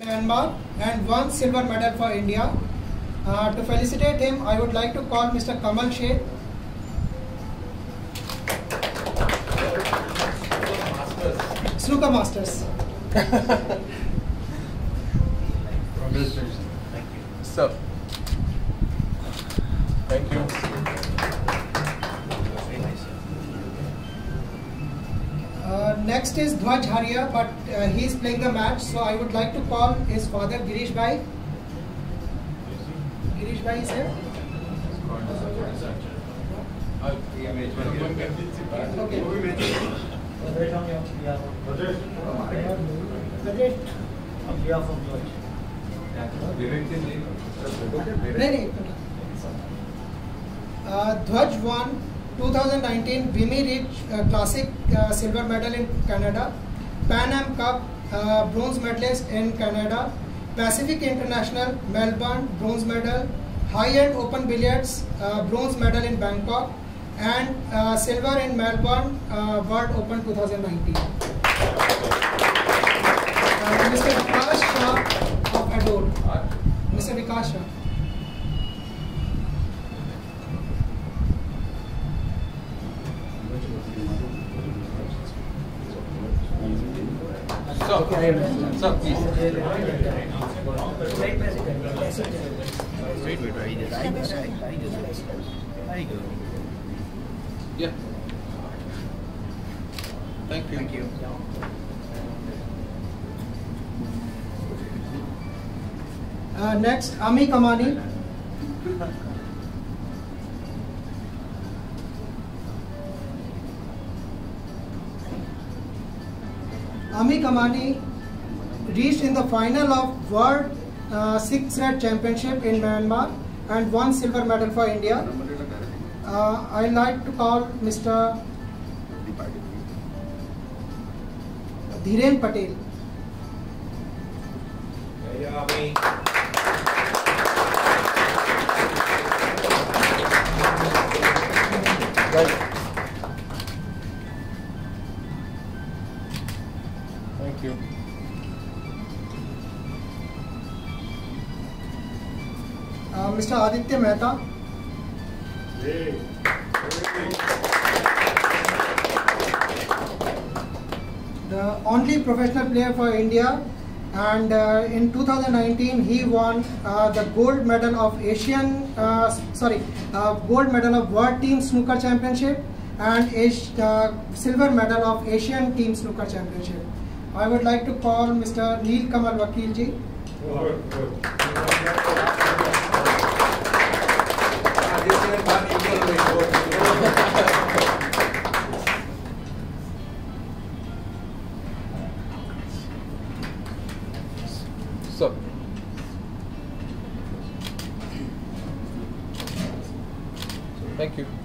Myanmar and one silver medal for India. Uh, to felicitate him, I would like to call Mr. Kamal Sheikh. Snooker Masters. So, thank you. Uh, next is Dhvaj Haria, but uh, he is playing the match, so I would like to call his father Girish Bhai. Girish Bhai is here. Okay. नहीं नहीं uh, ध्वज one 2019 Vimy Ridge uh, Classic uh, silver medal in Canada, Pan Am Cup uh, bronze medalist in Canada, Pacific International Melbourne bronze medal, High End Open Billiards uh, bronze medal in Bangkok, and uh, silver in Melbourne uh, World Open 2019. So, so. Yeah. Thank you. Thank you. Uh, next, Ami Kamani. Ami Kamani reached in the final of World uh, Six Red Championship in Myanmar and won silver medal for India. Uh, I like to call Mr. Dhiren Patel. Thank you. Uh, Mr. Aditya Mehta. The only professional player for India, and uh, in 2019 he won uh, the gold medal of Asian, uh, sorry, uh, gold medal of World Team Snooker Championship and Asia, uh, silver medal of Asian Team Snooker Championship. I would like to call Mr. Neil Kamal Vakil ji. So, thank you.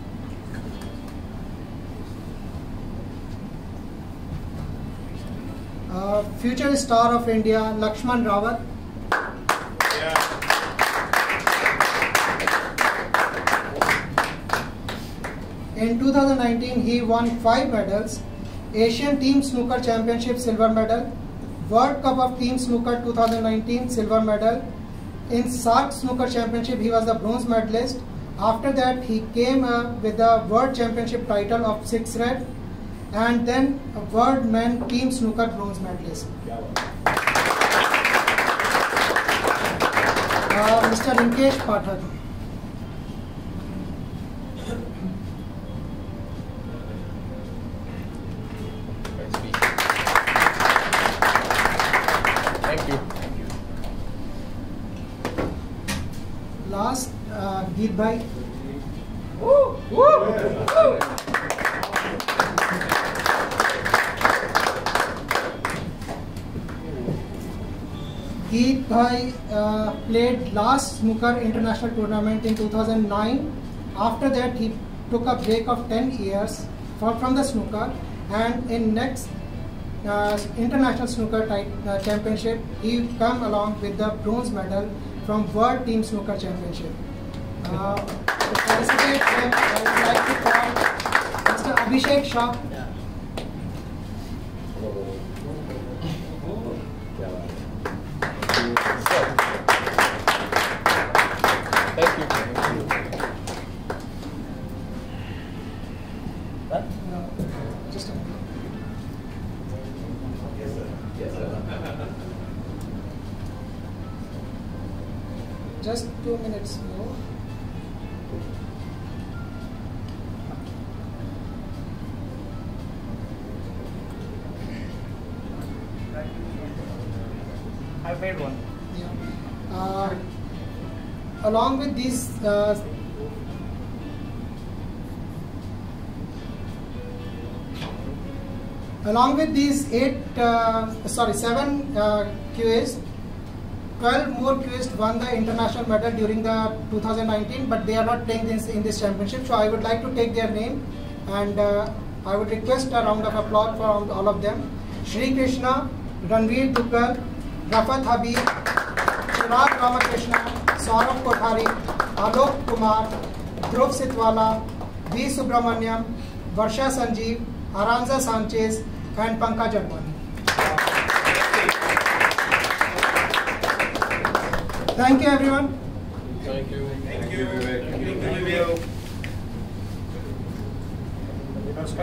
Uh, future star of India, Lakshman Rawat. In 2019, he won five medals: Asian Team Snooker Championship silver medal, World Cup of Team Snooker 2019 silver medal. In SAARC Snooker Championship, he was the bronze medalist. After that, he came uh, with the World Championship title of six red, and then a World Men Team Snooker bronze medalist. Uh, Mr. Rinkesh Pathak. Thank you. Last, uh, Geet Bhai. Geet Bhai uh, played last snooker international tournament in 2009. After that, he took a break of 10 years for, from the snooker, and in next uh, international snooker type, uh, championship, he come along with the bronze medal from World Team Snooker Championship. Uh, to him, I would like to call Mr. Abhishek Shah. Just two minutes more. I've made one. Yeah. Uh, along with these, uh, along with these eight, uh, sorry, seven uh, cueists, 12 more cueists won the international medal during the 2019, but they are not playing this in this championship. So I would like to take their name and uh, I would request a round of applause for all of them. Shri Krishna, Ranveer Duggal, Rafat Habib, Chirag Ramakrishna, Saurabh Kothari, Alok Kumar, Dhruv Sitwala, V. Subramaniam, Varsha Sanjeev, Arantxa Sanchez, and Pankaj Advani. Thank you everyone. Thank you. Thank you, Vivek. Thank you.